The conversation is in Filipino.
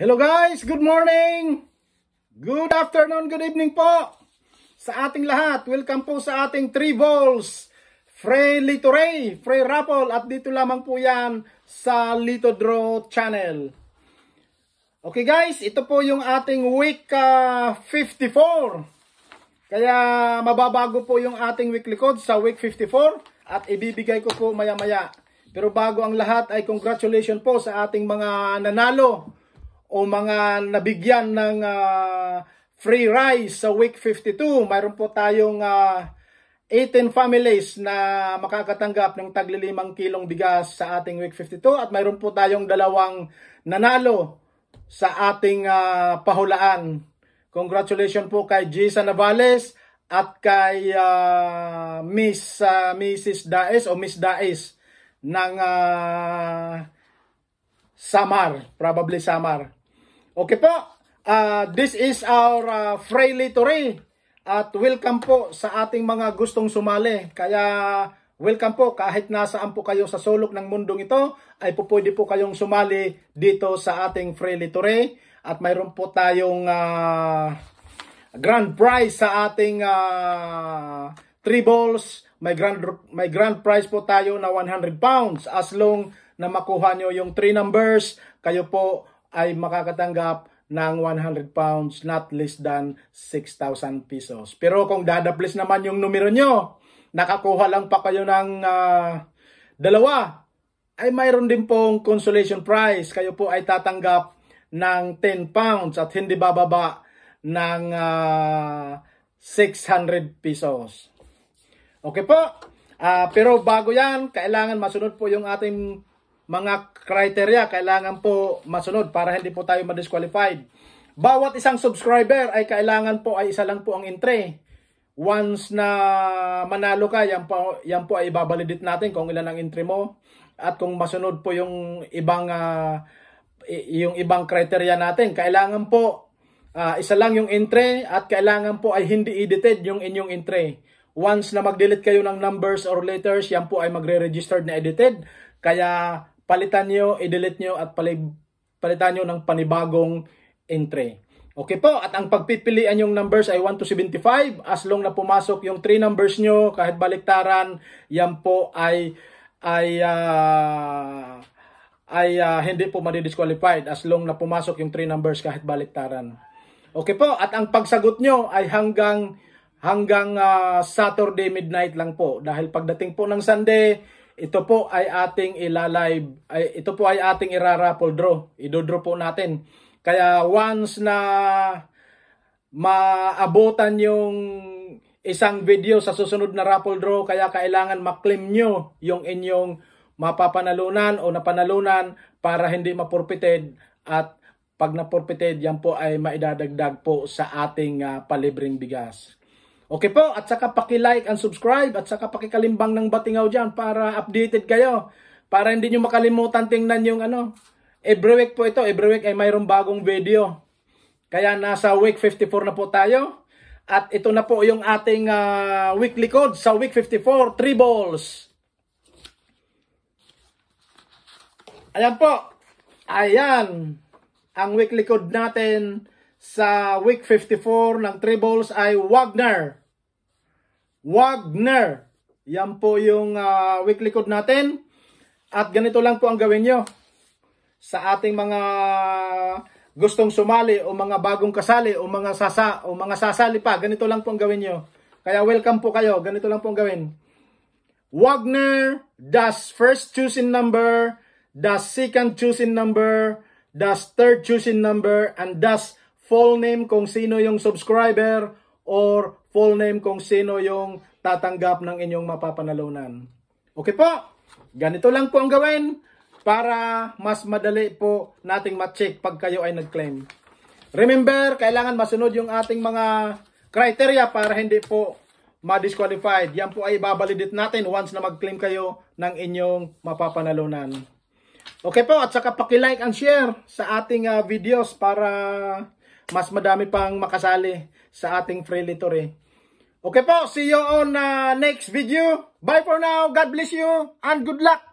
Hello guys, good morning! Good afternoon, good evening po sa ating lahat. Welcome po sa ating 3 balls Frey Lito Ray, Frey Raffle at dito lamang po yan sa Lito Draw channel. Okay guys, ito po yung ating week uh, 54. Kaya mababago po yung ating weekly code sa week 54 at ibibigay ko po maya maya. Pero bago ang lahat ay congratulations po sa ating mga nanalo o mga nabigyan ng uh, free rice sa week 52. Mayroon po tayong uh, 18 families na makakatanggap ng tagli 5 kilong bigas sa ating week 52 at mayroon po tayong dalawang nanalo sa ating uh, pahulaan. Congratulations po kay Jason Navales at kay uh, Miss uh, Mrs. Daes o Miss Daes ng uh, Samar, probably Samar. Okay po, uh, this is our uh, Freely Tori at welcome po sa ating mga gustong sumali. Kaya welcome po. Kahit nasaan po kayo sa sulok ng mundong ito ay po pwede po kayong sumali dito sa ating Freely Tori at mayroon po tayong uh, grand prize sa ating uh, three balls. May grand, may grand prize po tayo na 100 pounds. As long na makuha nyo yung 3 numbers, kayo po ay makakatanggap ng 100 pounds not less than 6,000 pesos. Pero kung dadaplis naman yung numero nyo, nakakuha lang pa kayo ng uh, dalawa, ay mayroon din pong consolation prize. Kayo po ay tatanggap ng 10 pounds at hindi bababa ng uh, ah, 600 pesos. Okay po? Uh, pero bago yan, kailangan masunod po yung ating mga criteria kailangan po masunod para hindi po tayo ma-disqualified. Bawat isang subscriber ay kailangan po ay isa lang po ang entry. Once na manalo ka, yan po, yan po ay ibabalidate natin kung ilan ang entry mo. At kung masunod po yung ibang uh, yung ibang criteria natin, kailangan po uh, isa lang yung entry at kailangan po ay hindi edited yung inyong entry. Once na mag-delete kayo ng numbers or letters, yan po ay magre-registered na edited. Kaya palitan nyo, i-delete nyo at palitan nyo ng panibagong entry. Okay po, at ang pagpipilian yung numbers ay 1 to 75. As long na pumasok yung 3 numbers nyo, kahit baliktaran, yan po ay ay uh, ay uh, hindi po madi-disqualified as long na pumasok yung 3 numbers kahit baliktaran. Okay po, at ang pagsagot nyo ay hanggang hanggang uh, Saturday midnight lang po dahil pagdating po ng Sunday ito po ay ating ilalive, ay, ito po ay ating iraraffle draw. Idodraw po natin. Kaya once na maabutan yung isang video sa susunod na raffle draw, kaya kailangan maklaim nyo yung inyong mapapanalunan o napanalunan para hindi mapurpited at pag napurpited, yan po ay maidadagdag po sa ating uh, palibreng bigas. Okay po, at saka paki-like and subscribe at saka pakikalimbang ng batingaw dyan para updated kayo. Para hindi nyo makalimutan tingnan yung ano. Every week po ito, every week ay mayroong bagong video. Kaya nasa week 54 na po tayo. At ito na po yung ating uh, weekly code sa week 54, 3 balls. Ayan po. Ayan. Ang weekly code natin sa week 54 ng 3 balls ay Wagner. Wagner. Yan po yung uh, weekly code natin. At ganito lang po ang gawin nyo. Sa ating mga gustong sumali o mga bagong kasali o mga sasa o mga sasali pa, ganito lang po ang gawin nyo. Kaya welcome po kayo. Ganito lang po ang gawin. Wagner does first choosing number, does second choosing number, does third choosing number, and does full name kung sino yung subscriber or full name kung sino yung tatanggap ng inyong mapapanalunan. Okay po, ganito lang po ang gawin para mas madali po nating ma-check pag kayo ay nag-claim. Remember, kailangan masunod yung ating mga criteria para hindi po ma-disqualified. Yan po ay babalidit natin once na mag-claim kayo ng inyong mapapanalunan. Okay po, at saka paki-like and share sa ating uh, videos para mas madami pang makasali sa ating free litory. Okay po, see you on uh, next video. Bye for now. God bless you and good luck.